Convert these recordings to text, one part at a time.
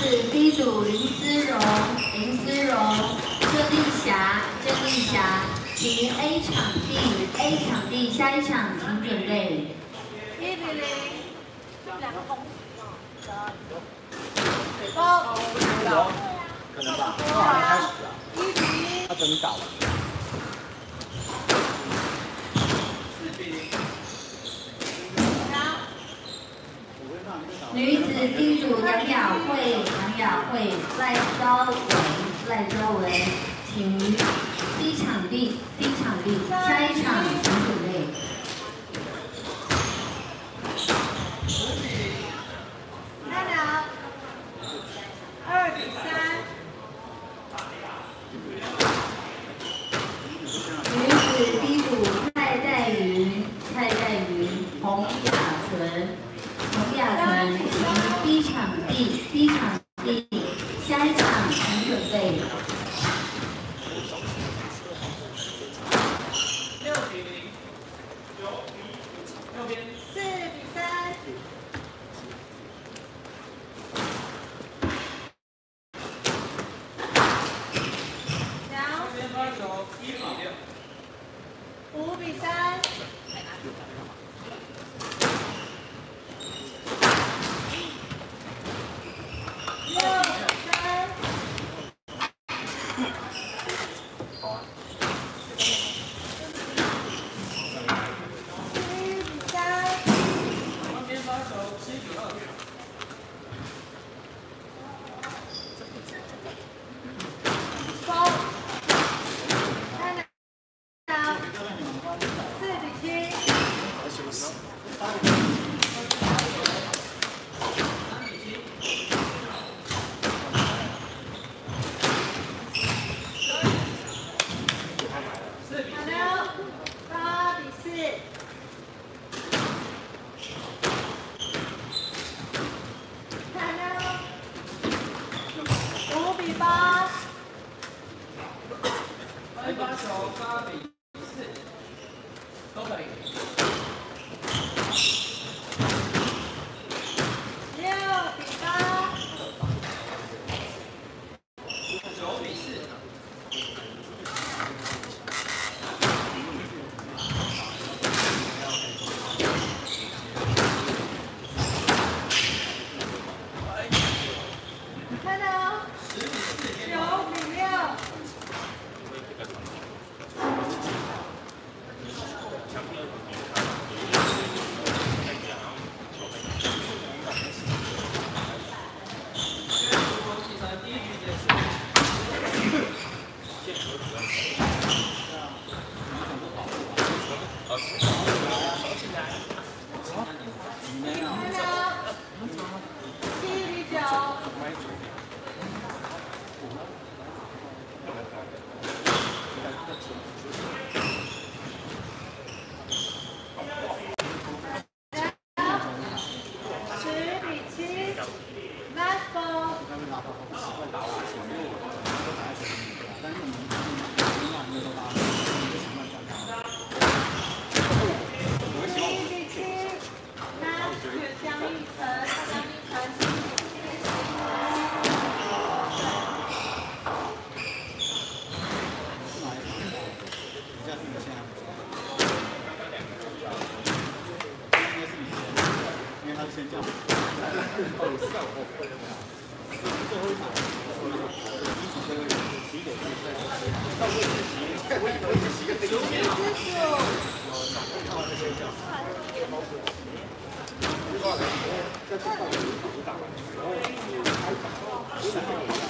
组林思荣、林思荣、郑丽霞、郑丽霞，请 A 场地，A 场地下一场请准备。一比零，两个红。高。可能吧，刚好开始了。一比一。他等你打完。女子第一组杨雅慧、杨雅慧、赖昭文、赖昭文，请于 C 场地，C 场地，下一场请准备。三两，二比三。女子第一组蔡黛云、蔡黛云、洪雅纯、洪雅纯，请 B 场地，B 场地，下一场请准备。六比零。右边。四比三。两。边发球，一比六。五三。六比三。七比三。因为他是先叫。蔡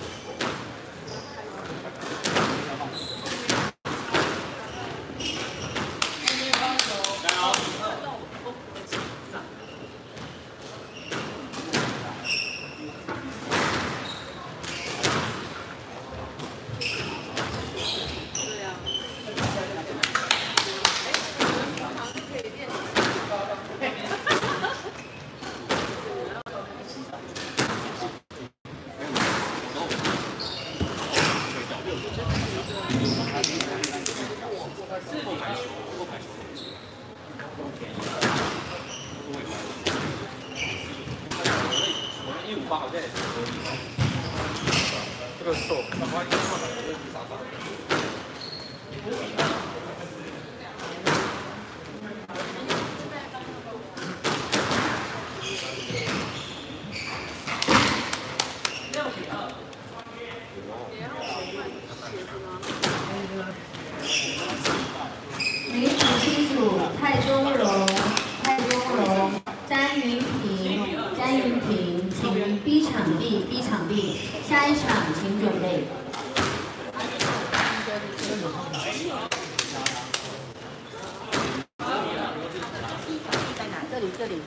一五八好像也是可以的。这个瘦，然后一放两个沙发。女子七组蔡宗荣、蔡宗荣、詹云平、詹云平，请 B 场地 B 场地，下一场请准备。在哪？这里，这里。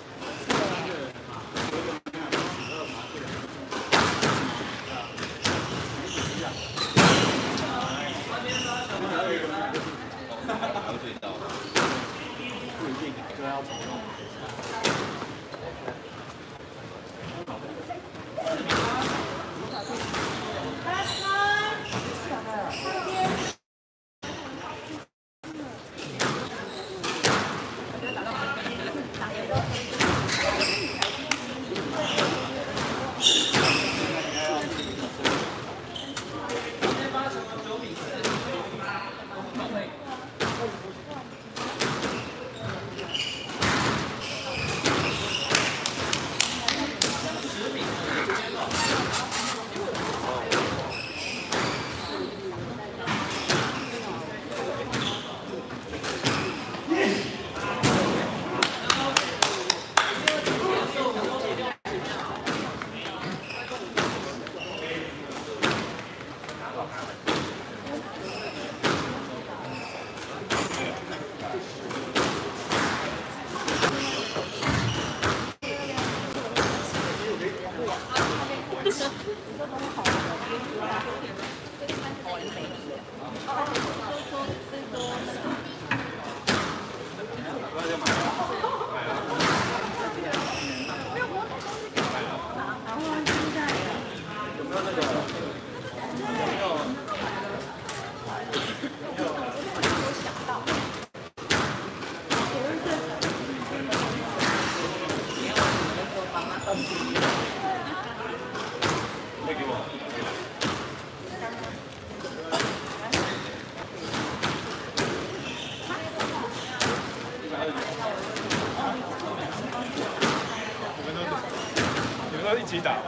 一起打。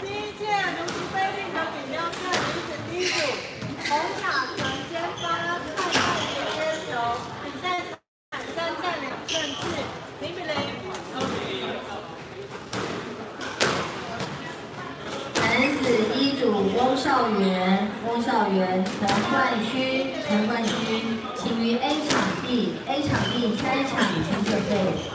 第一届卢奇菲力和锦标赛第一组，洪雅纯先发，蔡泰杰接球，比赛产生占领胜制，零比零。男子一组翁少元、翁少元、陈冠勋、陈冠勋，请于 A 场地 A 场地三场请准备。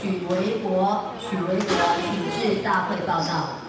许维国许维国品质大会报道